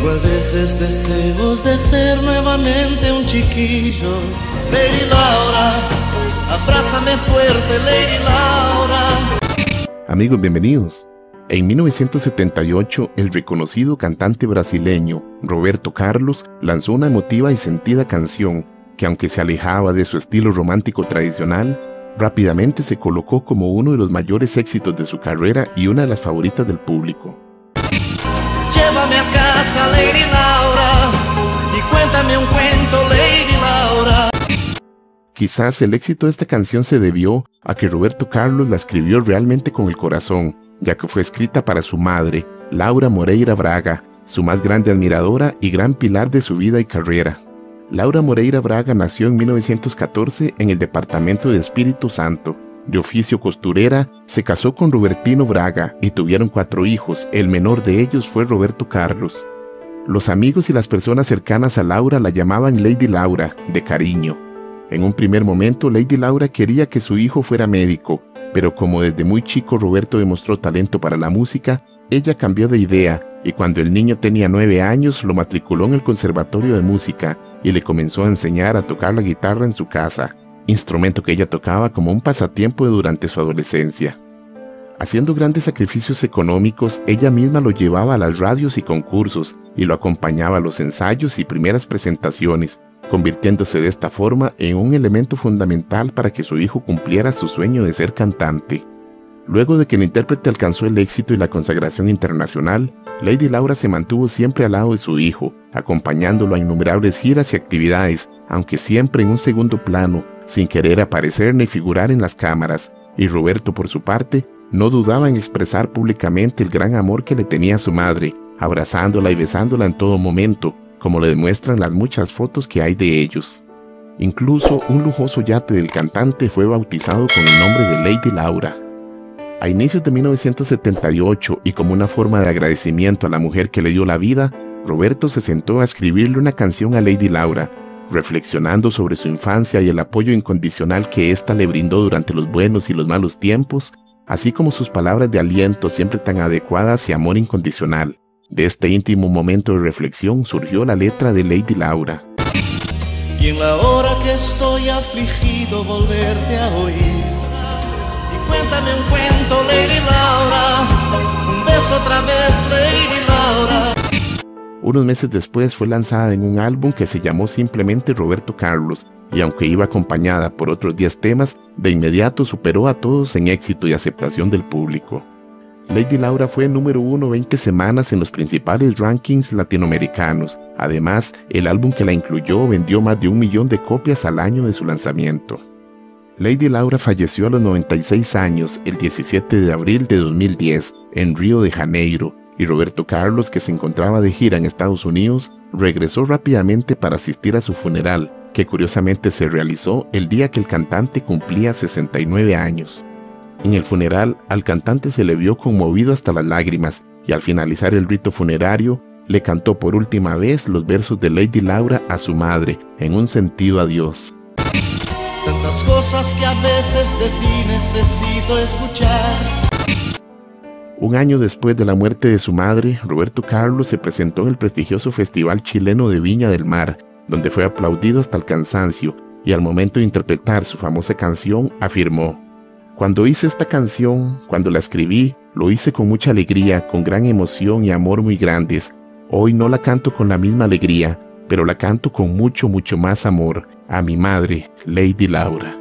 Tengo a veces deseos de ser nuevamente un chiquillo. Lady Laura, abrázame fuerte, Lady Laura. Amigos, bienvenidos. En 1978, el reconocido cantante brasileño Roberto Carlos lanzó una emotiva y sentida canción que aunque se alejaba de su estilo romántico tradicional, rápidamente se colocó como uno de los mayores éxitos de su carrera y una de las favoritas del público. Llévame a Lady Laura, y cuéntame un cuento, Lady Laura. Quizás el éxito de esta canción se debió a que Roberto Carlos la escribió realmente con el corazón, ya que fue escrita para su madre, Laura Moreira Braga, su más grande admiradora y gran pilar de su vida y carrera. Laura Moreira Braga nació en 1914 en el departamento de Espíritu Santo. De oficio costurera, se casó con Robertino Braga y tuvieron cuatro hijos, el menor de ellos fue Roberto Carlos. Los amigos y las personas cercanas a Laura la llamaban Lady Laura, de cariño. En un primer momento, Lady Laura quería que su hijo fuera médico, pero como desde muy chico Roberto demostró talento para la música, ella cambió de idea y cuando el niño tenía nueve años lo matriculó en el Conservatorio de Música y le comenzó a enseñar a tocar la guitarra en su casa, instrumento que ella tocaba como un pasatiempo durante su adolescencia. Haciendo grandes sacrificios económicos, ella misma lo llevaba a las radios y concursos y lo acompañaba a los ensayos y primeras presentaciones, convirtiéndose de esta forma en un elemento fundamental para que su hijo cumpliera su sueño de ser cantante. Luego de que el intérprete alcanzó el éxito y la consagración internacional, Lady Laura se mantuvo siempre al lado de su hijo, acompañándolo a innumerables giras y actividades, aunque siempre en un segundo plano, sin querer aparecer ni figurar en las cámaras, y Roberto por su parte no dudaba en expresar públicamente el gran amor que le tenía a su madre, abrazándola y besándola en todo momento, como le demuestran las muchas fotos que hay de ellos. Incluso un lujoso yate del cantante fue bautizado con el nombre de Lady Laura. A inicios de 1978 y como una forma de agradecimiento a la mujer que le dio la vida, Roberto se sentó a escribirle una canción a Lady Laura, reflexionando sobre su infancia y el apoyo incondicional que ésta le brindó durante los buenos y los malos tiempos, así como sus palabras de aliento siempre tan adecuadas y amor incondicional. De este íntimo momento de reflexión surgió la letra de Lady Laura. Y en la hora que estoy afligido volverte a oír. Y cuéntame un cuento, Lady Laura. Un beso otra vez, Lady Laura. Unos meses después fue lanzada en un álbum que se llamó simplemente Roberto Carlos, y aunque iba acompañada por otros 10 temas, de inmediato superó a todos en éxito y aceptación del público. Lady Laura fue número uno 20 semanas en los principales rankings latinoamericanos. Además, el álbum que la incluyó vendió más de un millón de copias al año de su lanzamiento. Lady Laura falleció a los 96 años el 17 de abril de 2010 en Río de Janeiro y Roberto Carlos, que se encontraba de gira en Estados Unidos, regresó rápidamente para asistir a su funeral, que curiosamente se realizó el día que el cantante cumplía 69 años. En el funeral, al cantante se le vio conmovido hasta las lágrimas y al finalizar el rito funerario, le cantó por última vez los versos de Lady Laura a su madre, en un sentido adiós. Tantas cosas que a veces de ti necesito escuchar. Un año después de la muerte de su madre, Roberto Carlos se presentó en el prestigioso Festival Chileno de Viña del Mar, donde fue aplaudido hasta el cansancio, y al momento de interpretar su famosa canción afirmó, cuando hice esta canción, cuando la escribí, lo hice con mucha alegría, con gran emoción y amor muy grandes. Hoy no la canto con la misma alegría, pero la canto con mucho, mucho más amor a mi madre, Lady Laura.